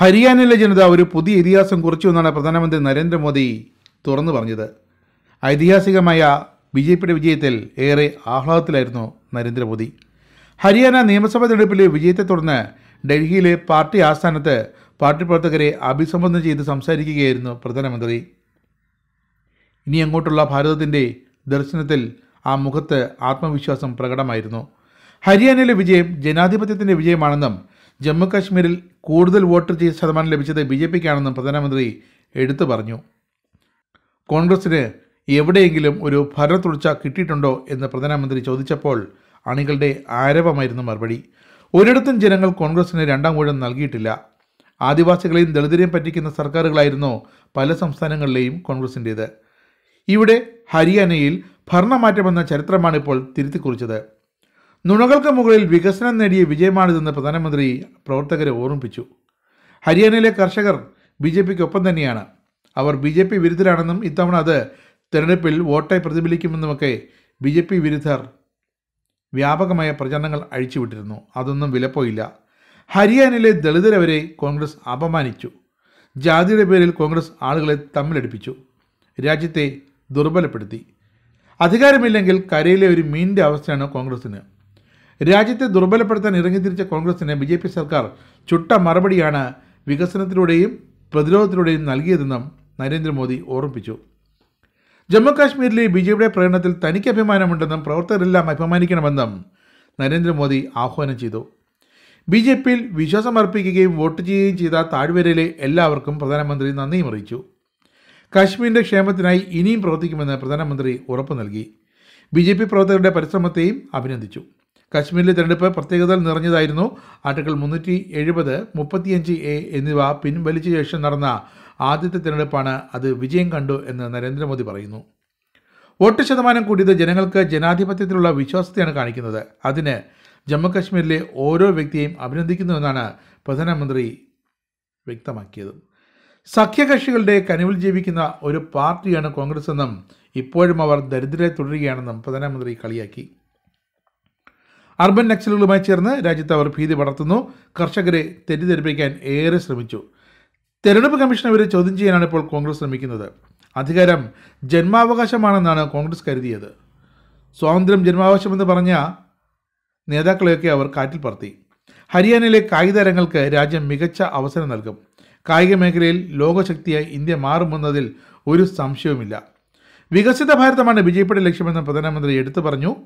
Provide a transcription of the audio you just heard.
ഹരിയാനയിലെ ജനത ഒരു പുതിയ ഇതിഹാസം കുറിച്ചു എന്നാണ് പ്രധാനമന്ത്രി നരേന്ദ്രമോദി തുറന്നു പറഞ്ഞത്. ഐതിഹാസികമായ ബി ജെ പിയുടെ വിജയത്തിൽ ഏറെ ആഹ്ലാദത്തിലായിരുന്നു നരേന്ദ്രമോദി. ഹരിയാന നിയമസഭാ തെരഞ്ഞെടുപ്പിലെ വിജയത്തെ തുടർന്ന് ഡൽഹിയിലെ പാർട്ടി ആസ്ഥാനത്ത് പാർട്ടി പ്രവർത്തകരെ അഭിസംബോധന ചെയ്ത് സംസാരിക്കുകയായിരുന്നു പ്രധാനമന്ത്രി. ഇനി അങ്ങോട്ടുള്ള ഭാരതത്തിന്റെ ദർശനത്തിൽ ആ മുഖത്ത് ആത്മവിശ്വാസം പ്രകടമായിരുന്നു. ഹരിയാനയിലെ വിജയം ജനാധിപത്യത്തിന്റെ വിജയമാണെന്നും ജമ്മു കാശ്മീരിൽ കൂടുതൽ വോട്ട് ചെയ്ത ശതമാനം ലഭിച്ചത് ബി ജെ പിക്കാണെന്നും പ്രധാനമന്ത്രി എടുത്തു പറഞ്ഞു. കോൺഗ്രസിന് എവിടെയെങ്കിലും ഒരു ഭരണത്തുടർച്ച കിട്ടിയിട്ടുണ്ടോ എന്ന് പ്രധാനമന്ത്രി ചോദിച്ചപ്പോൾ അണികളുടെ ആരവമായിരുന്നു മറുപടി. ഒരിടത്തും ജനങ്ങൾ കോൺഗ്രസിന് രണ്ടാം ഊഴം നൽകിയിട്ടില്ല. ആദിവാസികളെയും ദളിതരെയും പറ്റിക്കുന്ന സർക്കാരുകളായിരുന്നു പല സംസ്ഥാനങ്ങളിലെയും കോൺഗ്രസിന്റേത് ഇവിടെ ഹരിയാനയിൽ ഭരണമാറ്റമെന്ന ചരിത്രമാണ് ഇപ്പോൾ തിരുത്തിക്കുറിച്ചത്. നുണകൾക്ക് മുകളിൽ വികസനം നേടിയ വിജയമാണിതെന്ന് പ്രധാനമന്ത്രി പ്രവർത്തകരെ ഓർമ്മിപ്പിച്ചു. ഹരിയാനയിലെ കർഷകർ ബി ജെ പിക്ക് ഒപ്പം തന്നെയാണ്. അവർ ബി ജെ പി വിരുദ്ധരാണെന്നും ഇത്തവണ അത് തെരഞ്ഞെടുപ്പിൽ വോട്ടായി പ്രതിഫലിക്കുമെന്നുമൊക്കെ ബി ജെ പി വിരുദ്ധർ വ്യാപകമായ പ്രചരണങ്ങൾ അഴിച്ചുവിട്ടിരുന്നു. അതൊന്നും വിലപ്പോയില്ല. ഹരിയാനയിലെ ദളിതരവരെ കോൺഗ്രസ് അപമാനിച്ചു. ജാതിയുടെ പേരിൽ കോൺഗ്രസ് ആളുകളെ തമ്മിലടിപ്പിച്ചു. രാജ്യത്തെ ദുർബലപ്പെടുത്തി. അധികാരമില്ലെങ്കിൽ കരയിലെ ഒരു മീനിന്റെ അവസ്ഥയാണ് കോൺഗ്രസിന് രാജ്യത്തെ ദുർബലപ്പെടുത്താൻ ഇറങ്ങിത്തിരിച്ച കോൺഗ്രസിന് ബി ജെ പി സർക്കാർ ചുട്ട മറുപടിയാണ് വികസനത്തിലൂടെയും പ്രതിരോധത്തിലൂടെയും നൽകിയതെന്നും നരേന്ദ്രമോദി ഓർമ്മിപ്പിച്ചു. ജമ്മുകാശ്മീരിലെ ബി ജെ പിയുടെ പ്രകടനത്തിൽ തനിക്ക് അഭിമാനമുണ്ടെന്നും പ്രവർത്തകരെല്ലാം അഭിമാനിക്കണമെന്നും നരേന്ദ്രമോദി ആഹ്വാനം ചെയ്തു. ബി ജെ പിയിൽ വിശ്വാസമർപ്പിക്കുകയും വോട്ട് ചെയ്യുകയും ചെയ്ത താഴ്വരയിലെ എല്ലാവർക്കും പ്രധാനമന്ത്രി നന്ദിയും അറിയിച്ചു. കാശ്മീരിന്റെ ക്ഷേമത്തിനായി ഇനിയും പ്രവർത്തിക്കുമെന്ന് പ്രധാനമന്ത്രി ഉറപ്പു നൽകി. ബി ജെ പി പ്രവർത്തകരുടെ പരിശ്രമത്തെയും അഭിനന്ദിച്ചു. കാശ്മീരിലെ തെരഞ്ഞെടുപ്പ് പ്രത്യേകത നിറഞ്ഞതായിരുന്നു. ആർട്ടിക്കിൾ മുന്നൂറ്റി എഴുപത് മുപ്പത്തിയഞ്ച് എ എന്നിവ പിൻവലിച്ച ശേഷം നടന്ന ആദ്യത്തെ തിരഞ്ഞെടുപ്പാണ് അത് വിജയം കണ്ടു എന്ന് നരേന്ദ്രമോദി പറയുന്നു. വോട്ട് ശതമാനം കൂടിയത് ജനങ്ങൾക്ക് ജനാധിപത്യത്തിലുള്ള വിശ്വാസത്തെയാണ് കാണിക്കുന്നത്. അതിന് ജമ്മുകശ്മീരിലെ ഓരോ വ്യക്തിയെയും അഭിനന്ദിക്കുന്നുവെന്നാണ് പ്രധാനമന്ത്രി വ്യക്തമാക്കിയത്. സഖ്യകക്ഷികളുടെ കനിവിൽ ജീവിക്കുന്ന ഒരു പാർട്ടിയാണ് കോൺഗ്രസ് എന്നും ഇപ്പോഴും അവർ ദരിദ്രരെ തുടരുകയാണെന്നും പ്രധാനമന്ത്രി കളിയാക്കി. അർബൻ നക്സലുകളുമായി ചേർന്ന് രാജ്യത്ത് അവർ ഭീതി പടർത്തുന്നു. കർഷകരെ തെറ്റിദ്ധരിപ്പിക്കാൻ ഏറെ ശ്രമിച്ചു. തെരഞ്ഞെടുപ്പ് കമ്മീഷൻ അവരെ ചോദ്യം ചെയ്യാനാണ് ഇപ്പോൾ കോൺഗ്രസ് ശ്രമിക്കുന്നത്. അധികാരം ജന്മാവകാശമാണെന്നാണ് കോൺഗ്രസ് കരുതിയത്. സ്വാതന്ത്ര്യം ജന്മാവകാശമെന്ന് പറഞ്ഞ നേതാക്കളെയൊക്കെ അവർ കാറ്റിൽ പറത്തി. ഹരിയാനയിലെ കായിക താരങ്ങൾക്ക് രാജ്യം മികച്ച അവസരം നൽകും. കായിക മേഖലയിൽ ലോകശക്തിയായി ഇന്ത്യ മാറുമെന്നതിൽ ഒരു സംശയവുമില്ല. വികസിത ഭാരതമാണ് ബി ജെ പിയുടെ ലക്ഷ്യമെന്ന് പ്രധാനമന്ത്രി എടുത്തു പറഞ്ഞു.